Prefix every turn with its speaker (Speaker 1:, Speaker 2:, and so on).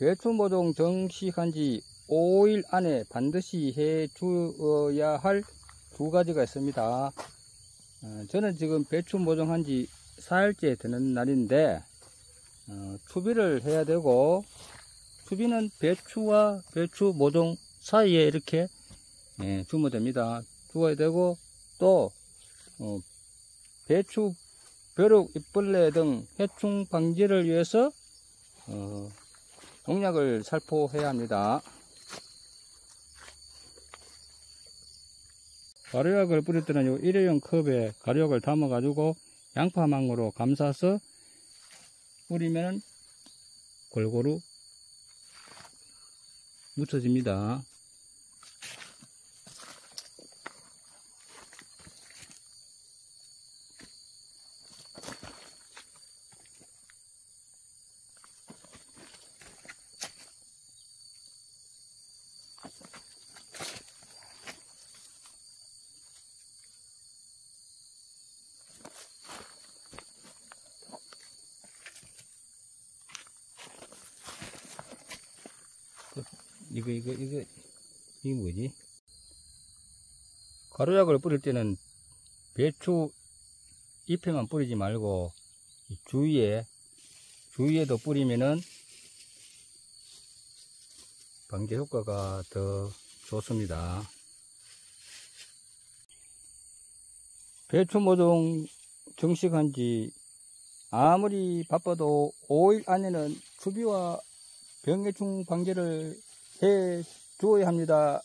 Speaker 1: 배추 모종 정식한 지 5일 안에 반드시 해 주어야 할 두 가지가 있습니다. 어, 저는 지금 배추 모종한 지 4일째 되는 날인데, 어, 추비를 해야 되고, 추비는 배추와 배추 모종 사이에 이렇게 예, 주면 됩니다. 주어야 되고, 또, 어, 배추, 벼룩, 잎벌레 등 해충 방지를 위해서, 어, 농약을 살포해야 합니다. 가루약을 뿌릴 때는 요 일회용 컵에 가루약을 담아가지고 양파망으로 감싸서 뿌리면 골고루 묻혀집니다. 이거 이거 이거 이게 뭐지? 가루약을 뿌릴 때는 배추 잎에만 뿌리지 말고 이 주위에 주위에도 뿌리면은 방제 효과가 더 좋습니다. 배추 모종 정식한 지 아무리 바빠도 5일 안에는 추비와 병해충 방제를 해 주어야 합니다.